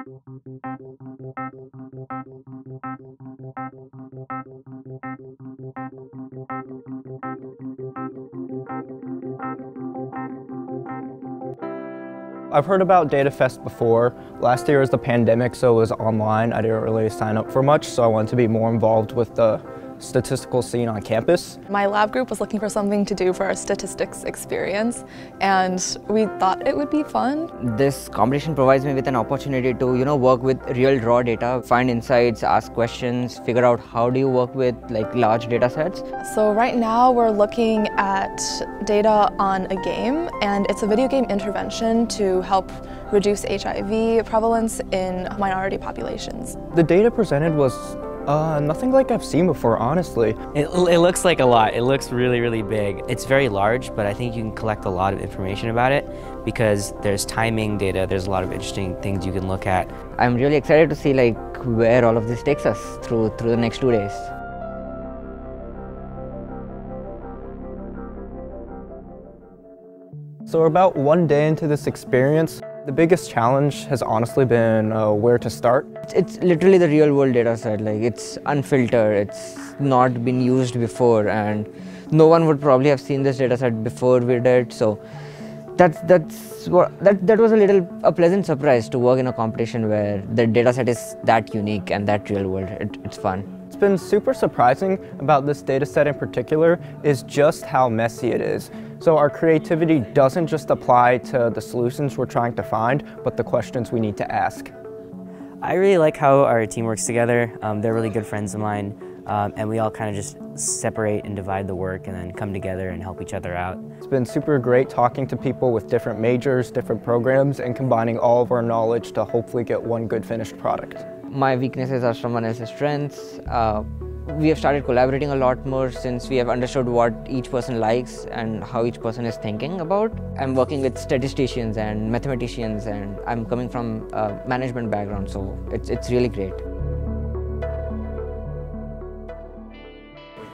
I've heard about DataFest before. Last year was the pandemic, so it was online. I didn't really sign up for much, so I wanted to be more involved with the statistical scene on campus. My lab group was looking for something to do for our statistics experience and we thought it would be fun. This competition provides me with an opportunity to you know work with real raw data, find insights, ask questions, figure out how do you work with like large data sets. So right now we're looking at data on a game and it's a video game intervention to help reduce HIV prevalence in minority populations. The data presented was uh, nothing like I've seen before, honestly. It, it looks like a lot. It looks really, really big. It's very large, but I think you can collect a lot of information about it because there's timing data, there's a lot of interesting things you can look at. I'm really excited to see like where all of this takes us through through the next two days. So we're about one day into this experience. The biggest challenge has honestly been uh, where to start. It's literally the real world data set, like it's unfiltered, it's not been used before and no one would probably have seen this data set before we did, so that's, that's what, that, that was a little, a pleasant surprise to work in a competition where the data set is that unique and that real world, it, it's fun. What's been super surprising about this data set in particular is just how messy it is. So our creativity doesn't just apply to the solutions we're trying to find, but the questions we need to ask. I really like how our team works together. Um, they're really good friends of mine, um, and we all kind of just separate and divide the work and then come together and help each other out. It's been super great talking to people with different majors, different programs, and combining all of our knowledge to hopefully get one good finished product. My weaknesses are someone else's strengths. Uh, we have started collaborating a lot more since we have understood what each person likes and how each person is thinking about. I'm working with statisticians and mathematicians and I'm coming from a management background so it's, it's really great.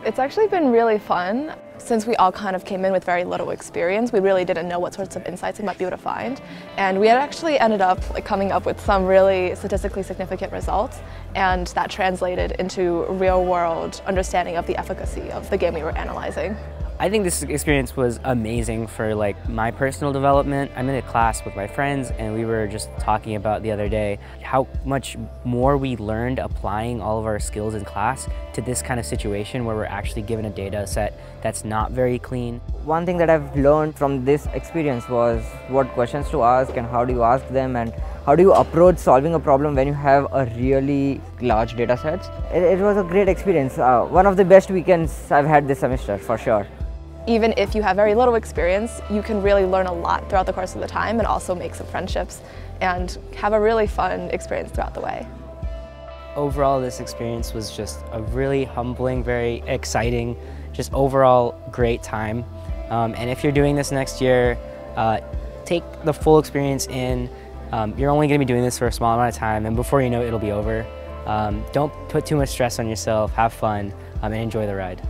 It's actually been really fun. Since we all kind of came in with very little experience, we really didn't know what sorts of insights we might be able to find. And we had actually ended up like, coming up with some really statistically significant results, and that translated into real world understanding of the efficacy of the game we were analyzing. I think this experience was amazing for like my personal development. I'm in a class with my friends and we were just talking about the other day how much more we learned applying all of our skills in class to this kind of situation where we're actually given a data set that's not very clean. One thing that I've learned from this experience was what questions to ask and how do you ask them and how do you approach solving a problem when you have a really large data sets. It, it was a great experience. Uh, one of the best weekends I've had this semester for sure even if you have very little experience, you can really learn a lot throughout the course of the time and also make some friendships and have a really fun experience throughout the way. Overall, this experience was just a really humbling, very exciting, just overall great time. Um, and if you're doing this next year, uh, take the full experience in. Um, you're only going to be doing this for a small amount of time, and before you know it, it'll be over. Um, don't put too much stress on yourself, have fun, um, and enjoy the ride.